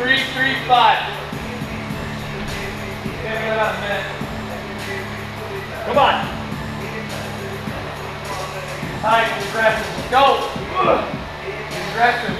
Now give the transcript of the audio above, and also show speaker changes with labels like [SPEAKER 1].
[SPEAKER 1] Three, three, five. Come on. Tight, aggressive. Go. Aggressive.